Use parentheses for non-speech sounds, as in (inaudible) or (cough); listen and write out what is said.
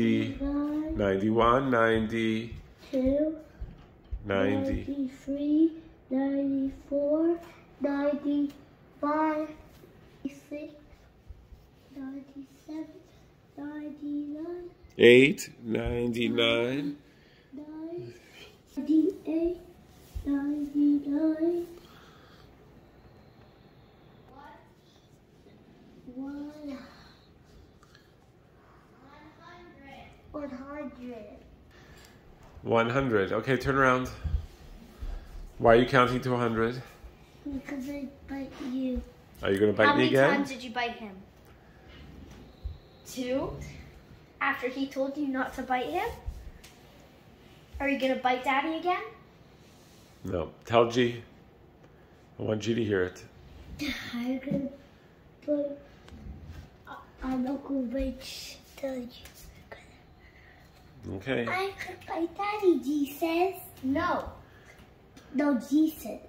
90, 91, 90, 2, 90. 93, 94, 95, 96, 97, 99, 8, 99, 98, 99, 100. 100. 100. Okay, turn around. Why are you counting to 100? Because I bite you. Are you going to bite How me many again? times did you bite him? Two? After he told you not to bite him? Are you gonna bite Daddy again? No. Tell G. I want G to hear it. (laughs) I can put I'm not going to tell you. Okay. I bite Daddy, G says. No. No, G said.